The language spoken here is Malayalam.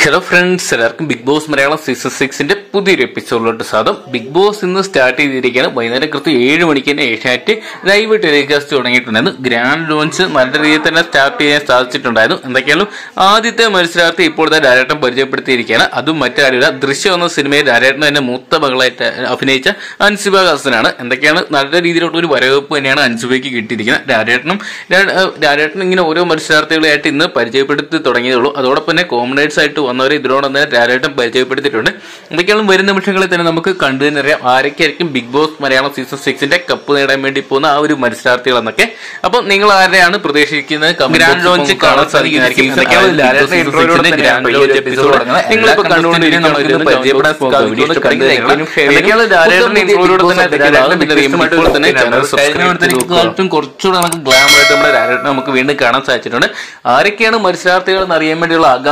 ഹലോ ഫ്രണ്ട്സ് എല്ലാവർക്കും ബിഗ് ബോസ് മലയാളം സീസൺ സിക്സിന്റെ പുതിയൊരു എപ്പിസോഡിലോട്ട് സാധം ബിഗ് ബോസ് ഇന്ന് സ്റ്റാർട്ട് ചെയ്തിരിക്കുകയാണ്. വൈകുന്നേരം കൃത്യം ഏഴ് മണിക്ക് തന്നെ ഏഷ്യാറ്റ് ലൈവ് ടെലികാസ്റ്റ് തുടങ്ങിയിട്ടുണ്ടായിരുന്നു ഗ്രാൻഡ് ലോഞ്ച് നല്ല രീതിയിൽ തന്നെ സ്റ്റാർട്ട് ചെയ്യാൻ സാധിച്ചിട്ടുണ്ടായിരുന്നു. എന്തൊക്കെയാലും ആദ്യത്തെ മത്സരാർത്ഥി ഇപ്പോഴത്തെ ഡയറക്ടർ പരിചയപ്പെടുത്തിയിരിക്കുകയാണ്. അതും മറ്റാരുമില്ല. ദൃശ്യം എന്ന സിനിമയിൽ ഡയറക്ടർ തന്നെ മൂത്ത മകളായിട്ട് അഭിനയിച്ച അൻസിബ ഹാസനാണ് എന്തൊക്കെയാണ് നല്ല രീതിയിലുള്ള ഒരു വരവേപ്പ് തന്നെയാണ് അൻസിബയ്ക്ക് കിട്ടിയിരിക്കുന്നത്. ഡയറക്ടറും ഡയറക്ടർ ഇങ്ങനെ ഓരോ മത്സരാർത്ഥികളായിട്ട് ഇന്ന് പരിചയപ്പെടുത്തി തുടങ്ങിയതേ ഉള്ളൂ. അതോടൊപ്പം തന്നെ കോമഡേറ്റ്സ് ആയിട്ട് വന്നവരെ ഇതിനോടൊപ്പം തന്നെ ഡയറക്ടർ പരിചയപ്പെടുത്തിയിട്ടുണ്ട്. എന്തൊക്കെയാണ് വരും നിമിഷങ്ങളിൽ തന്നെ നമുക്ക് കണ്ടു തന്നെ അറിയാം ആരൊക്കെയായിരിക്കും ബിഗ് ബോസ് മലയാളം സീസൺ സിക്സിന്റെ കപ്പ് നേടാൻ വേണ്ടി പോകുന്ന ആ ഒരു മത്സരാർത്ഥികൾ എന്നൊക്കെ അപ്പൊ നിങ്ങൾ ആരെയാണ് പ്രതീക്ഷിക്കുന്നത് ഗ്രാൻഡ് ലോഞ്ച് കാണാൻ സാധിക്കുന്നതായിരിക്കും കുറച്ചുകൂടെ നമുക്ക് നമ്മുടെ നമുക്ക് വീണ്ടും കാണാൻ സാധിച്ചിട്ടുണ്ട് ആരൊക്കെയാണ് മത്സരാർത്ഥികൾ എന്ന് അറിയാൻ വേണ്ടിയുള്ള ആകാം